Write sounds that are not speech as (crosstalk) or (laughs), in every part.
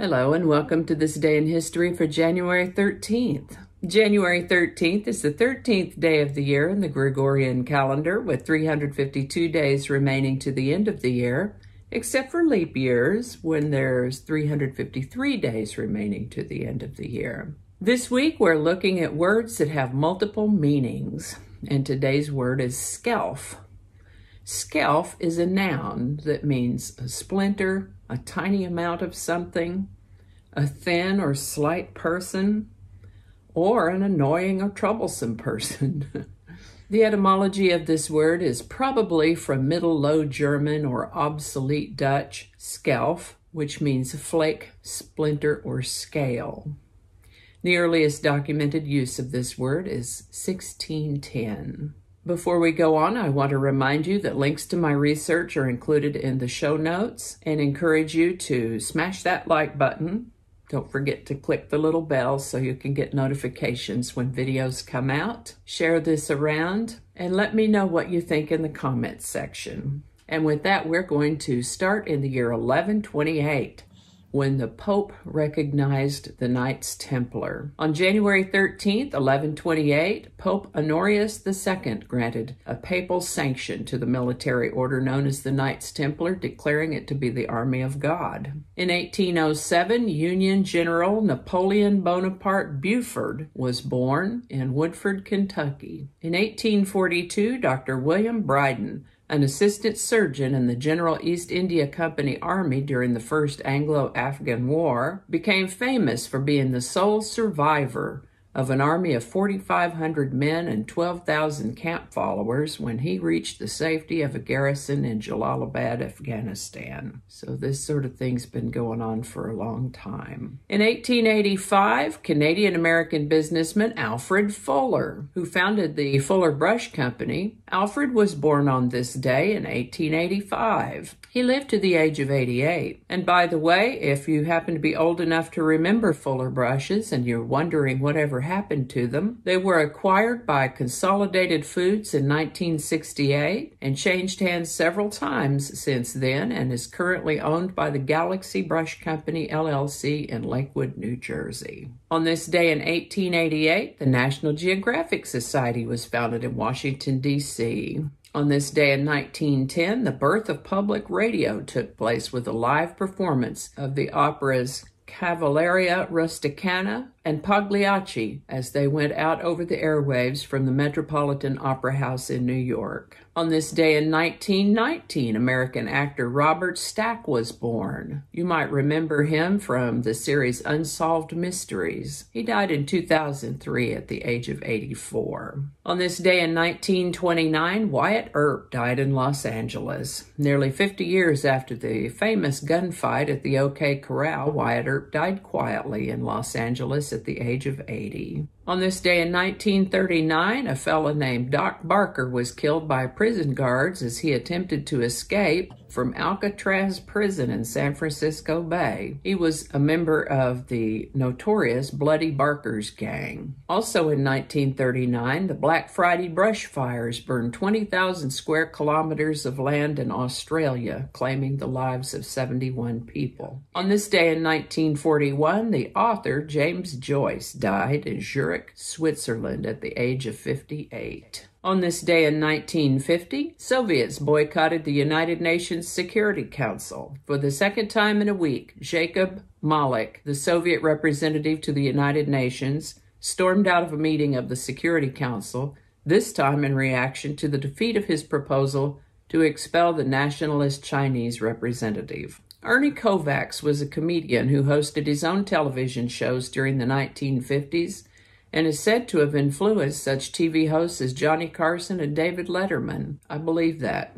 Hello, and welcome to this day in history for January 13th. January 13th is the 13th day of the year in the Gregorian calendar, with 352 days remaining to the end of the year, except for leap years when there's 353 days remaining to the end of the year. This week we're looking at words that have multiple meanings, and today's word is skelf. Skelf is a noun that means a splinter, a tiny amount of something, a thin or slight person, or an annoying or troublesome person. (laughs) the etymology of this word is probably from Middle Low German or obsolete Dutch, skelf, which means flake, splinter, or scale. The earliest documented use of this word is 1610. Before we go on, I want to remind you that links to my research are included in the show notes and encourage you to smash that like button. Don't forget to click the little bell so you can get notifications when videos come out. Share this around and let me know what you think in the comments section. And with that, we're going to start in the year 1128 when the Pope recognized the Knights Templar. On January 13, 1128, Pope Honorius II granted a papal sanction to the military order known as the Knights Templar, declaring it to be the army of God. In 1807, Union General Napoleon Bonaparte Buford was born in Woodford, Kentucky. In 1842, Dr. William Brydon an assistant surgeon in the General East India Company Army during the First Anglo Afghan War, became famous for being the sole survivor of an army of 4,500 men and 12,000 camp followers when he reached the safety of a garrison in Jalalabad, Afghanistan. So this sort of thing's been going on for a long time. In 1885, Canadian-American businessman Alfred Fuller, who founded the Fuller Brush Company, Alfred was born on this day in 1885. He lived to the age of 88. And by the way, if you happen to be old enough to remember Fuller brushes and you're wondering whatever happened to them. They were acquired by Consolidated Foods in 1968 and changed hands several times since then and is currently owned by the Galaxy Brush Company LLC in Lakewood, New Jersey. On this day in 1888, the National Geographic Society was founded in Washington, D.C. On this day in 1910, the birth of public radio took place with a live performance of the operas Cavalleria Rusticana and Pagliacci as they went out over the airwaves from the Metropolitan Opera House in New York. On this day in 1919, American actor Robert Stack was born. You might remember him from the series Unsolved Mysteries. He died in 2003 at the age of 84. On this day in 1929, Wyatt Earp died in Los Angeles. Nearly 50 years after the famous gunfight at the OK Corral, Wyatt Earp died quietly in Los Angeles at the age of 80. On this day in 1939, a fellow named Doc Barker was killed by prison guards as he attempted to escape from Alcatraz prison in San Francisco Bay. He was a member of the notorious Bloody Barkers gang. Also in 1939, the Black Friday brush fires burned 20,000 square kilometers of land in Australia, claiming the lives of 71 people. On this day in 1941, the author James Joyce died in Zurich, Switzerland at the age of 58. On this day in 1950, Soviets boycotted the United Nations Security Council. For the second time in a week, Jacob Malik, the Soviet representative to the United Nations, stormed out of a meeting of the Security Council, this time in reaction to the defeat of his proposal to expel the nationalist Chinese representative. Ernie Kovacs was a comedian who hosted his own television shows during the 1950s and is said to have influenced such TV hosts as Johnny Carson and David Letterman. I believe that.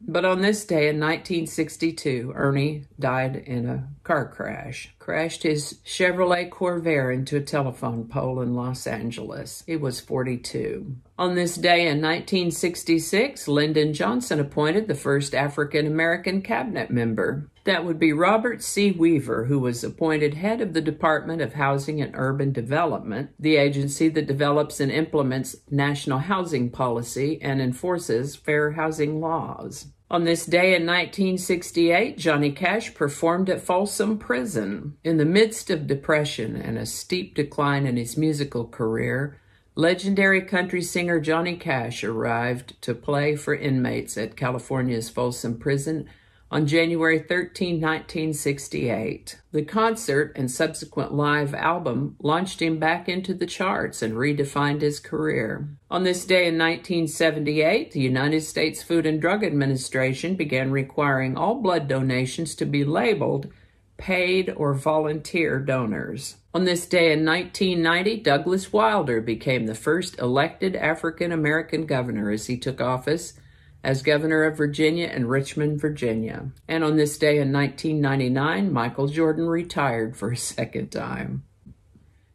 but on this day in 1962, Ernie died in a car crash. Crashed his Chevrolet Corvair into a telephone pole in Los Angeles. He was 42. On this day in 1966, Lyndon Johnson appointed the first African American cabinet member. That would be Robert C. Weaver, who was appointed head of the Department of Housing and Urban Development, the agency that develops and implements national housing policy and enforces fair housing laws. On this day in 1968, Johnny Cash performed at Folsom Prison. In the midst of depression and a steep decline in his musical career, legendary country singer Johnny Cash arrived to play for inmates at California's Folsom Prison on January 13, 1968. The concert and subsequent live album launched him back into the charts and redefined his career. On this day in 1978, the United States Food and Drug Administration began requiring all blood donations to be labeled paid or volunteer donors. On this day in 1990, Douglas Wilder became the first elected African American governor as he took office as governor of Virginia and Richmond, Virginia. And on this day in 1999, Michael Jordan retired for a second time.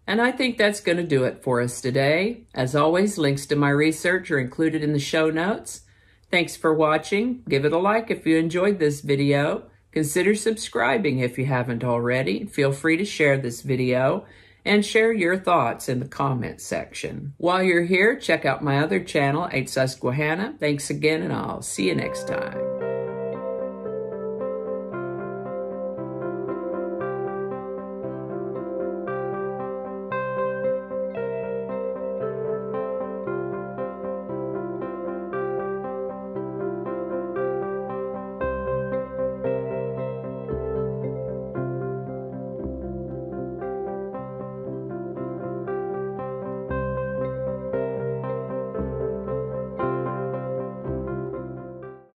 And I think that's going to do it for us today. As always, links to my research are included in the show notes. Thanks for watching. Give it a like if you enjoyed this video. Consider subscribing if you haven't already. Feel free to share this video and share your thoughts in the comments section. While you're here, check out my other channel, 8 Susquehanna. Thanks again, and I'll see you next time.